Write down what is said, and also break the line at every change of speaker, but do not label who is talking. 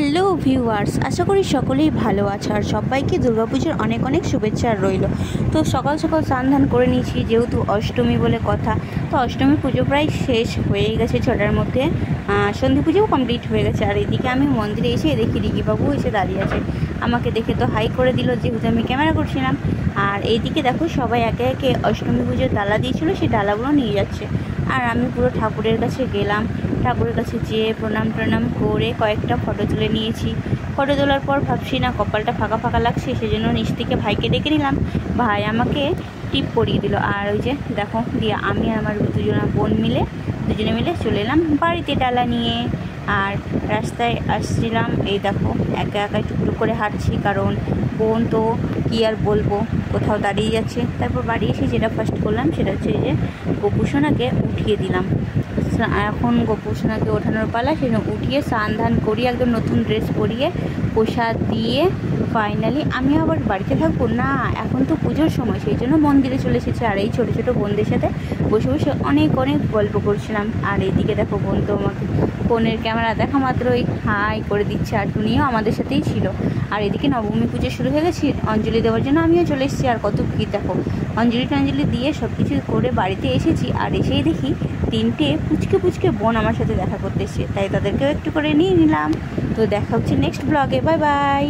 Hello viewers আশা করি সকলেই ভালো আছে আর সবাইকে দুর্গাপুজোর অনেক অনেক শুভেচ্ছা রইল। তো সকাল সকাল স্নান ধান করে নিয়েছি, যেহেতু অষ্টমী বলে কথা, তো অষ্টমী পুজো প্রায় শেষ হয়ে গেছে ছটার মধ্যে। সন্ধি পুজোও কমপ্লিট হয়ে গেছে। আর এদিকে আমি মন্দিরে এসে দেখি রিকিবাবু এসে দাঁড়িয়ে আছে। আমাকে দেখে তো হাই করে দিল, যেহেতু আমি ক্যামেরা করছিলাম। আর এইদিকে দেখো সবাই একে একে অষ্টমী পুজোর ডালা দিয়েছিল, সেই ডালাগুলো নিয়ে যাচ্ছে। আর আমি পুরো ঠাকুরের কাছে গেলাম। ঠাকুরের কাছে যেয়ে প্রণাম প্রণাম করে কয়েকটা ফটো তুলে নিয়েছি। ফটো তোলার পর ভাবছি, না, কপালটা ফাঁকা ফাঁকা লাগছে, সেজন্য নিচ থেকে ভাইকে ডেকে নিলাম। ভাই আমাকে টিপ পরিয়ে দিল। আর ওই যে দেখো, দিয়ে আমি আমার দুজনা বোন মিলে দুজনে মিলে চলে এলাম বাড়িতে ডালা নিয়ে। আর রাস্তায় আসছিলাম, এই দেখো, একা একা টুকটুক করে হাঁটছি, কারণ বোন তো কী আর বলব, কোথাও দাঁড়িয়ে যাচ্ছে। তারপর বাড়ি এসে যেটা ফার্স্ট করলাম, সেটা হচ্ছে যে, গোপুসোনাকে উঠিয়ে দিলাম। এখন গোপুসোনাকে ওঠানোর পালা সেজন্য উঠিয়ে স্নান ধান করিয়ে একদম নতুন ড্রেস পরিয়ে প্রসাদ দিয়ে ফাইনালি আমি আবার বাড়িতে থাকব। না, এখন তো পুজোর সময়, সেই জন্য মন্দিরে চলে এসেছি। আর এই ছোটো ছোটো বোনদের সাথে বসে বসে অনেক অনেক গল্প করছিলাম। আর এইদিকে দেখো বোন তো আমাকে ফোনের ক্যামেরা দেখা মাত্রই হাই করে দিচ্ছে, আর টুনিও আমাদের সাথেই ছিল। আর এদিকে নবমী পুজো শুরু হয়ে গেছে, অঞ্জলি দেওয়ার জন্য আমিও চলে এসেছি। আর কত কী দেখো, অঞ্জলি টঞ্জলি দিয়ে সব কিছু করে বাড়িতে এসেছি। আর এসেই দেখি তিনটে পুচকে পুচকে বোন আমার সাথে দেখা করতে এসে তাই তাদেরকেও একটু করে নিয়ে নিলাম। তো দেখা হচ্ছে নেক্সট ব্লগে বাই বাই